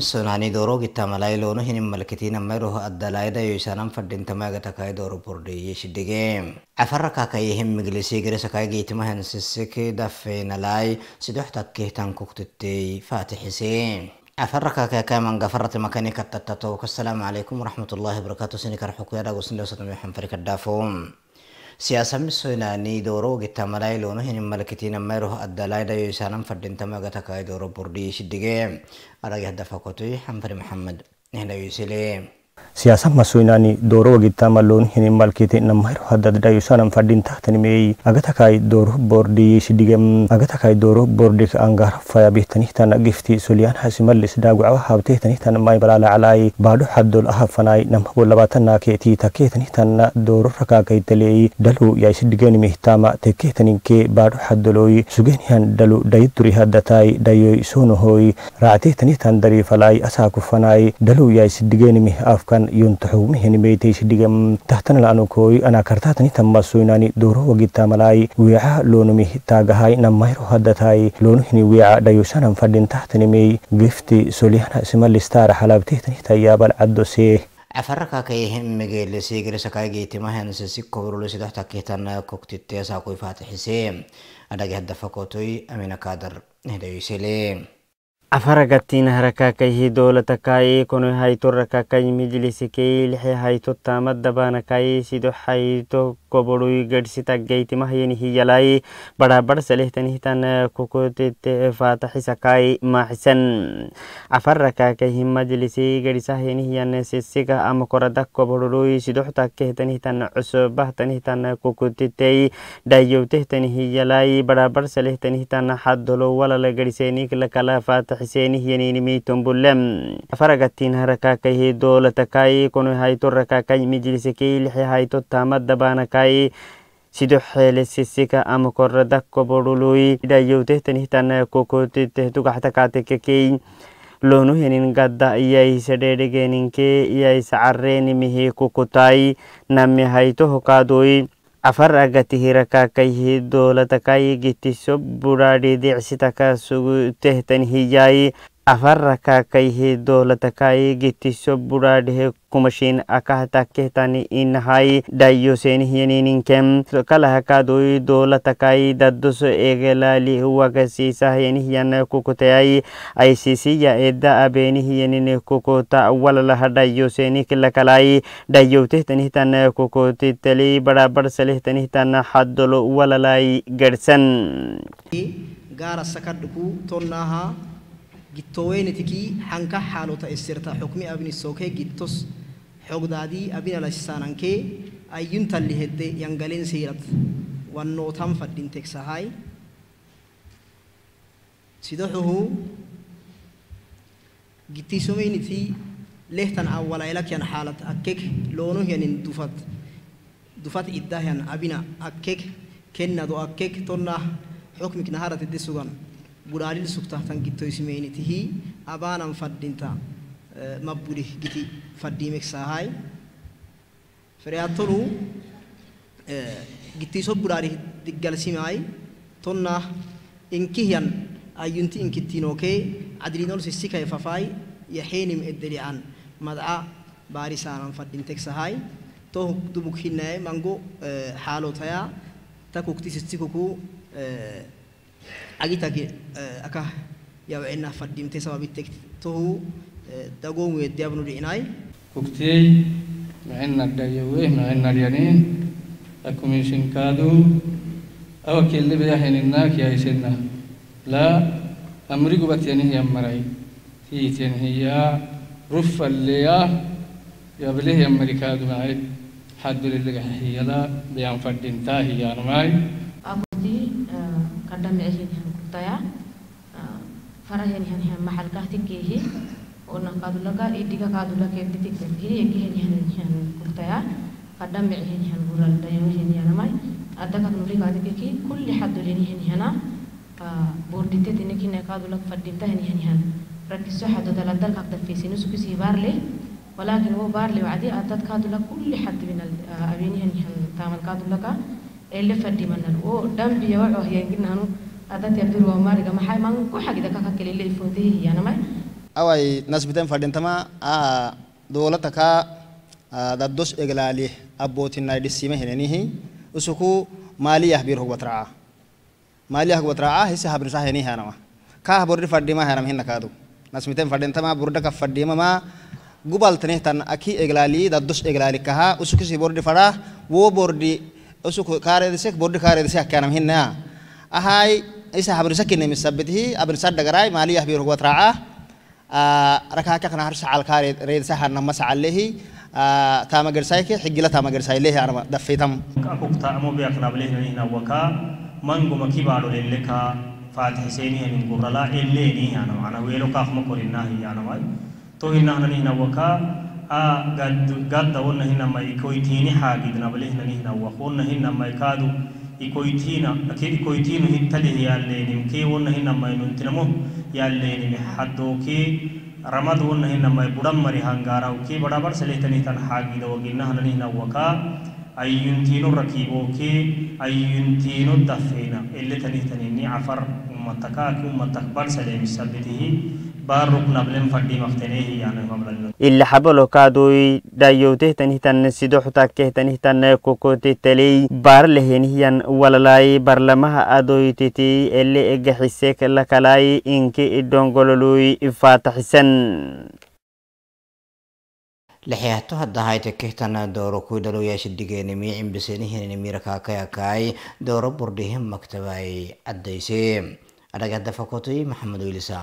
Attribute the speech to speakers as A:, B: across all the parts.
A: amisonaanidoorogitamalailono hinimalkitinamayroho addalaidayoisanan fadhintamagatakaidoro bordheeyeshidhige afarakakayihin miglisigresakaigitimahansisiki dafeinalai sidoxtakkihtan kuktittey faatixisi أفرك كاكا من غفرت مكاني كتتتو السلام عليكم ورحمة الله وبركاته سنكر حكوية داغو سنلو سنمي حنفرك الدافوم سياسم سوناني دورو جتاملاي لونه هن الملكتين ميروه الدلاي دا يسانم فردين تماغة تاكاي دورو بردي شدقيم أراجه دفاقوتي حنفر محمد هن يسليم
B: siyaasa masoynani dooro wagittama loonihini malkite namayro hadadhayusanam fadhintahtanimeey agatakai dooro bordhiyishidhigam agatakai dooro bordhik angara fayabihtanihtana gifti solyaanhasi malisdha gucwa habtehtanihtana may balaalacalay baadho xaddol ahafanay namabo labaatanakeeti takehtanihtana dooro rakaakaitaleey dhalu yaishidhiganimihtama tekehtaninkee baadho xaddolooy sugenihan dhalu dhayiduri hadatai dhayoy soonohoy raactehtanitan dariifalay asaa kufanay dhalu yaishidhiganimih afk kan yuntaxu mihini meytaysi dhigam tahtana la'anokooy anaa kartaatani tammasoynaani dooro tagahai malaay weeca loonumi taagahay nammayro haddataay loonuhini weeca dhayosanan fadhin tahtanimey gifti soliyana simalistaara xalaabtehtani tayaabal caddosee
A: afaraka kayahin mageele siigirisakaageetimahanse si kobrule sidaxta kitan koktiteesaakuy faatixisee adhagi haddafakotoy amina kaadar hdayoysele
B: أفرقتين هركاكيه دولتكاي كونو هايتو ركاكاي مجلسكي لحي هايتو تامد دبانكاي سيدو هايتو كوبروي قرسي تاقيت مهيني هي لاي بڑا بڑا سليحتن هتان كوكوت فاتح سكاي ماحسن أفرقاكيه مجلسي قرسا هيني هي نسيسيكا أما كوردا كوبروي سيدو حتاكيهتن هتان عصوبه تن هتان كوكوت تي دايوتهتن هي لاي بڑا بڑا سليحتن هتان حد دولو ولا لقرسينيك لكلا فاتح حسين هينين مي تنبلم فرقتين هركاكي دولتكاي كونو هايتو ركاكي مجلسكي لحي هايتو تامد دبانكاي sido xeele sisika ama korada koborului idayowtehtanihtanaya kokotitehtugaxtakaatekekey lonu henin gadda iyaisadheedegeninke iyaisa careenimihi kukutai nami hayto hokaadoi afar agati hirakakaihi dolatakai gitiso buradi dicsitaka sugutehtan hijayi afar rakakai he dohlatakai gittiso buradhe kumashin akahatakke tani in hai dayosen hiyenin kem kalahaka doi dohlatakai dadduso egela li huwa gasisa hiyen hiyan kukutayai ICC ya edda abeni hiyenin kukuta awal laha dayosen kilakalai dayotih tani tan kukuti tali barabar salih tani tan haddolo walalai gersan
C: gara sakadku tonnaha gittoweynitiki hanka xaaluta isirta xukmi abini sookee gittos xogdaadii abina lasisanankee ayyuntan lihedde yangalin siirat wannootan fadhintek sahay sidoxuhu gittisomeyniti lehtan awalaylakyan xaalat akkek loonuhyanin dufat dufat iddahyan abina akkek kennado akkek tonnah xukmik naharatidde sugan قرالين سكتاتا جتو اسميني تهي أبانا مفدين تا مبولي جتي فديمك ساهاي فرياتونو جتي سو قرالي دقال سماي تونا إنكيان أيونتي إنكتينوكي عدلينول سيسيكا يفافاي يحينم الدليعان مدعا بارسانا فدين تكسهاي تو دبوك هنا مانجو حالو تايا تاكوك تيسيكوكو أه agitagi akka yaw ennaa faddimtee sababitti tuhuu dagoo weeddee abnu dhi'inaay.
B: Kuktee micin addayyawee micin adyaniin akkuma isin kaaduu awa kelli bira heninnaa kiyaa isinna laa amri gubatyani hiyammaray tiityan hiyyaa ruffalleyaa yablee hiyammari kaadumaay xaddu lilliga hiyalaa biyaan faddintaa hiyaanumaay.
A: Abutii dame hen hen taya fara hen hen hen mahal ka tikke hi ona kadula ka idiga kadula ke titik ben hi ek hen hen hen taya kadame hen hen gural dayo hen yanamai adaka nuri ka tikke ki kulli hadulin hen hena bordite tine ki ne kadula fadinta hen hen hen ركزوا حد دلدل قد في سينوس كسي بارلي ولكن هو بارلي وعدي أتت كادو كل حد من الأبيني هن تامل كادو لك اللي فدي من الو دم بيا وعو هي جنانو أدت يبدر ومارك ما حي من كل حاجة كذا كل اللي يفوزه هي أنا ما
B: أوي ناس بتم فدين تما آ دولتك آ ددوس إغلالي أبوتين نايد سيمه هنيه وسكو مالية بيره وترعى مالية وترعى هي سحب نساه هنيه أنا ما كاه برد فدي ما هرم هنا كادو ناس بتم فدين تما برد كفدي ما قبل تنه تن أكيد إغلالي ددوس إغلالي كها وسكو سي فرا وو برد أسوك كاردسك بود كاردسك كان هنا أهاي إيسا حبرسك إني مسبته أبن سد جراي مالي أحبير هو ترعاه ركاك كنا هرس على كارد ريد سهر نمس عليه تام جرسايك حجلا تام جرساي له أنا دفيتم أكوك تامو بيأكنا بليه نهنا وكا من قم كبارو للكا فاتح سيني من قبرلا إلّي نهنا أنا ويلو كاف مكورنا هي أنا واي تو هنا هنا نهنا وكا آه، قد دولنا هنا ما يكويتيني حاجدنا بل هنا هنا وقولنا هنا ما يكادو يكويتينا أكيد يكويتينو هتله يالين مكي ونا هنا ما ينتنمو يالين محدوكي رمض ونا هنا ما يبرم مري هنگارا وكي برابر سليتني تن حاجد وقلنا هنا هنا وكا أي ينتينو ركيبوكي أي ينتينو دفينا اللي تني تنيني عفر أمتكاك أمتك بل سليم سبته ilaxabalokaadoy dhaayoutehtanihtanne sidoxutaakehtanihtanne kokotetaley baarlehenihiyan walalaayi barlamaha adoytetey ele egaxiseek inki inke idhongololuy faataxisan
A: lexyatohadahayta kehtana dooro kuidhaloyaasha digeynimi cimbisenihinimirakakayakaay dooro bordhihin maktabay adayse adhagadafakotay maxamed wilisa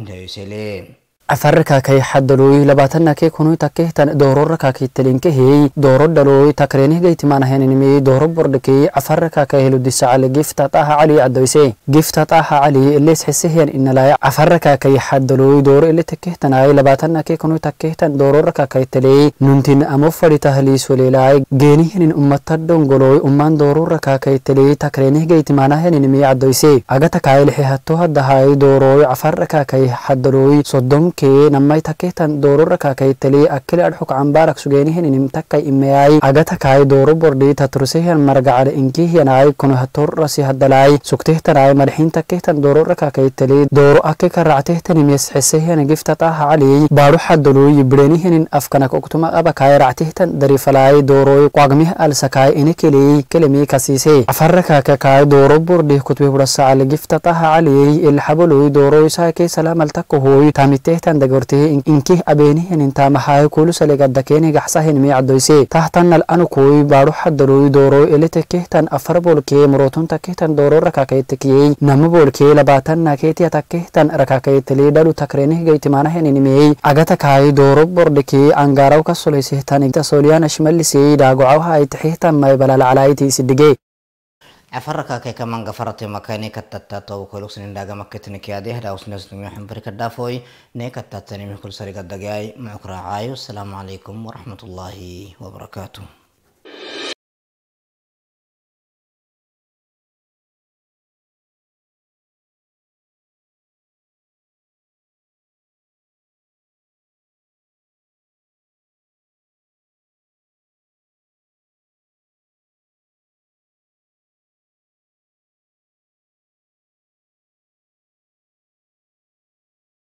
A: Jerusalem.
D: afarrikaa kay haddalooyi labaatannaa kee kunuy takkeh tan doororrakaa kay talinkeheey dooro dhalooyi takreenih gaytimaanahenanimey dooro bordhakey afarrikaa kay heludisacale giftat aha cali caddoyse giftat aha cali elees xisehyan inalaaya afarrikaa kay haddalooyi dooro ele takkehtanaaye labaatannaa kee kunuy takkehtan doororrakaa kay taleey nuntin amo fadhita haliisoleelaaye geenihenin ummatadhongolooy ummaan doororrakaa kay taleey takreenih gaytimaanahenanimey caddoyse agata kaayelxe hatto haddahaay doorooy afarrikaa kay haddalooyi soddonke كي نمي تن دورو ركا كي تلي أكل أرحك عن بارك سجينهن إن متكي إمياي أجتا كاي دورو بردي تترسيهن مرجع على إنكي ينعي كنو هتور رسي هدلاي سكته تنعي مرحين تن دورو ركا كي تلي دورو أكي كرعته تنم يسحسيهن جفت طاها علي بارو حد دلو يبرنيهن أفكنك أكتما أبا كاي رعته تن دري فلاي دورو قاقمه ألسكاي إنكي لي كلمي كسيسي أفركا كاي دورو بردي كتبه برسا على جفت طاها علي الحبلوي دورو يساكي سلام التكهوي تامتهتن kan dagortee inkih abeenihin intaamahaay kuulusaliga dakeenigaxsahin miacdoyse tahtanal anukuy baaruxa daruy dooro elete kehtan afar bolkee murotunta kehtan dooro rakakaytekiyey nama bolkee labaatana keetiyata kehtan rakakaytali dhalu takreenihgaytimaanahininimiyey agatakaay dooro bordhikii angaaraw ka sulaysehtan igta sooliyana shimalisiyey dhaagocawaha ay tixihtan maybalalacalaaytiisidhige
A: أفرك كي كمان غفرت مكاني كتتا تو كل سن دا غما كتني كي ادي هدا وسن سن محمد دافوي ني كتتا ني كل قد جاي معك راعي السلام عليكم ورحمه الله وبركاته